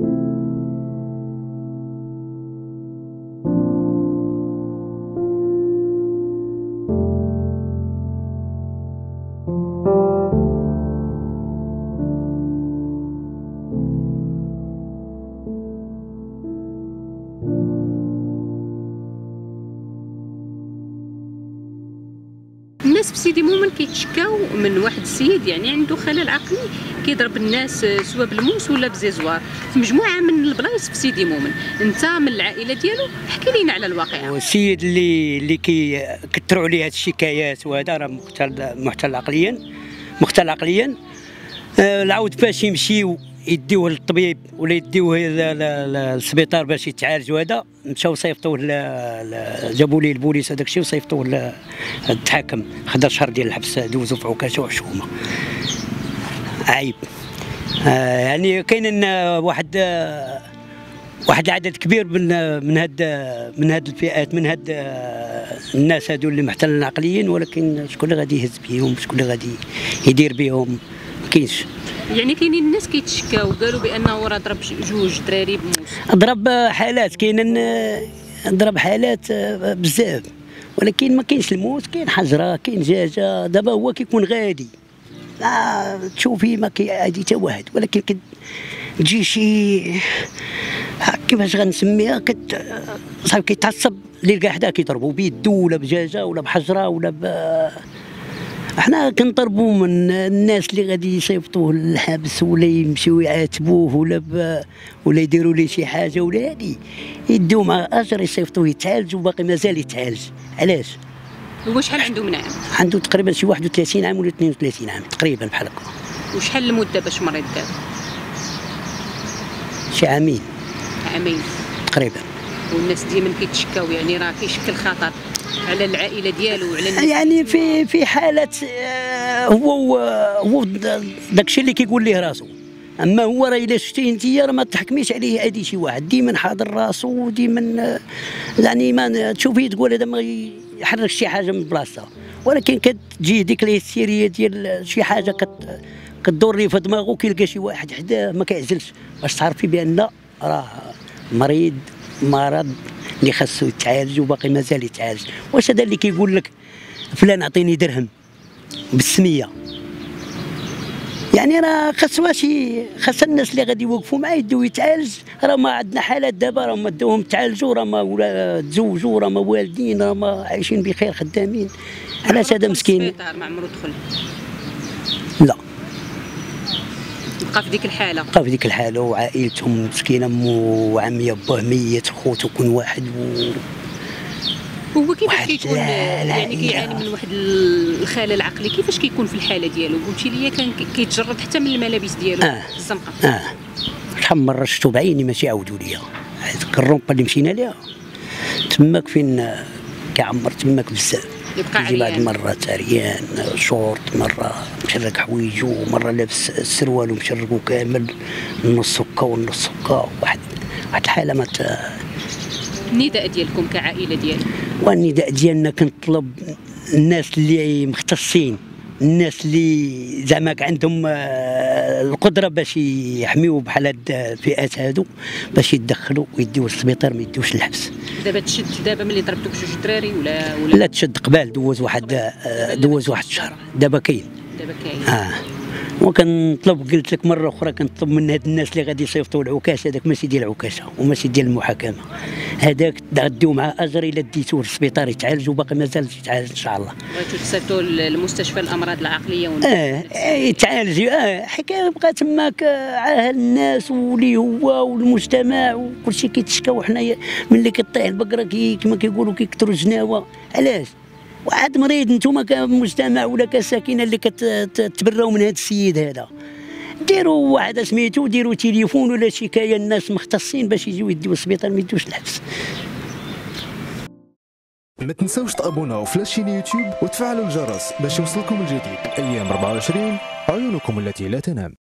thank you. الناس في سيدي مومن كيتشكاو من واحد السيد يعني عنده خلل عقلي كيضرب الناس آه، سواء بالموس ولا بزيزوار في مجموعة من البلايص في سيدي مومن. انت من العائلة ديالو؟ احكي لينا على الواقعه والسيد اللي اللي كيكثروا عليه هاد الشكايات وهذا راه مختل محتل عقليا. مختل عقليا. آه، العود باش يمشيو يديوه للطبيب ولا يديوه للسبيطار باش يتعالج وهذا مشاو صيفطوه جابوا ليه البوليس هذاك الشيء وصيفطوه للتحاكم. خدا شهر ديال الحبس دوزو في عكاشه وحشومه عيب. آه يعني كاين واحد واحد العدد كبير من من هاد من هاد الفئات من هاد آه، الناس هادو اللي محتلين عقليين ولكن شكون اللي غادي يهز بهم شكون اللي غادي يدير بهم ما كاينش يعني كاينين الناس كيتشكاو قالوا بانه راه ضرب جوج دراري بموس. ضرب حالات كاين ضرب حالات بزاف. ولكن ما كاينش الموت كاين حجرة كاين دجاجه دابا هو كيكون غادي. لا تشوفي ما كيعادي حتى واحد. ولكن تجي شي كيفاش غنسميها؟ كت صاحبي كيتعصب. اللي لقى حدا كيضربو بيدو ولا بدجاجه ولا بحجرة ولا ب إحنا كنطلبوا من الناس اللي غادي يصيفطوه للحبس ولا يمشيو يعاتبوه ولا ب... ولا يديروا ليه شي حاجة ولا هادي. يديو مع اجر يصيفطوه يتعالج وباقي مازال يتعالج علاش؟ هو شحال عنده من عام؟ عنده تقريبا شي 31 عام ولا 32 عام تقريبا بحال هكا. وشحال المدة باش مريض دابا شي عامين. عامين. تقريبا. والناس ديما كيتشكاو يعني راه كيشكل خطر. على العائلة ديالو وعلى يعني في في حالة آه، هو هو داكشي اللي كيقول ليه راسو. أما هو راه إلا شفتيه انت راه ما تحكميش عليه ادي شي واحد. ديما حاضر راسو وديما آه، يعني ما تشوفيه تقول هذا ما يحرك شي حاجة من بلاصتها. ولكن كتجي ديك الهستيريه ديال شي حاجة كت كدور ليه في دماغه كيلقى شي واحد حداه ما كيعزلش. باش تعرفي بأن راه مريض مرض. اللي خاصو يتعالج وباقي مازال يتعالج. واش هذا اللي كيقول لك فلان أعطيني درهم بالسمية؟ يعني راه خاص شي خاص الناس اللي غادي يوقفوا معاه يديو يتعالج. راه ما عندنا حالات دابا راه ما داوهم تعالجوا راه ما ولا تزوجوا راه ما والدين راه ما عايشين بخير خدامين. علاش هذا مسكين؟ ما عمرو دخل. لا. بقى في ديك الحالة؟ بقى في ديك الحالة وعائلتهم مسكينة مو وعمي باه ميت خوتو كل واحد و... هو كيفاش كيكون؟ يعني كيعاني من واحد الخلل العقلي كيفاش كيكون في الحالة ديالو؟ قلتي لي كان كيتجرد حتى من الملابس ديالو آه. الزنقة. آه. شحال من مرة شفتو بعيني ماشي عاودوا ليا. هذيك الرومبا اللي مشينا ليها. تماك فين؟ كيعمر تماك بزاف. يبقى بعد مرة عريان شورت مرة مشرك حويجو مرة لابس السروال ومشرقو كامل نص هكا والنص هكا واحد واحد الحالة ما النداء ديالكم كعائلة ديالك؟ والنداء ديالنا كنطلب الناس اللي مختصين. الناس اللي زعما عندهم آه، القدرة باش يحميو بحال هاد الفئات هادو باش يتدخلوا ويديو للسبيطار ما يديوش للحبس. دابا تشد دابا ملي ضربتوك جوج دراري ولا ولا؟ لا تشد قبال دوز واحد آه، دوز واحد الشهر. دابا كاين. دابا كاين. آه. وكنطلب قلت لك مرة أخرى كنطلب من هاد الناس اللي غادي يصيفطوا العكاشه هذاك ماشي ديال العكاشه وماشي ديال المحاكمة. هذاك غديو معاه اجر إلا ديتوه للسبيطار يتعالج وباقي مازال يتعالج إن شاء الله. بغيتو تصيفطوا للمستشفى الأمراض العقلية آه يتعالج آه حكاية بقى تماك عاهل الناس ولي هو والمجتمع وكل شيء كيتشكاو حنايا ملي كطيح البقرة كما كيقولوا كيكثروا الجناوة. علاش؟ واحد مريض نتوما كمجتمع ولا كساكنه اللي كتبراو من هذا السيد هذا. ديروا واحد سميتو ديروا تليفون ولا شكاية الناس مختصين باش يجيو يديو السبيطار ما يديوش الحبس ما تنساوش تابوناو في la chaîne YouTube وتفعلوا الجرس باش يوصلكم الجديد. الأيام 24 عيونكم التي لا تنام.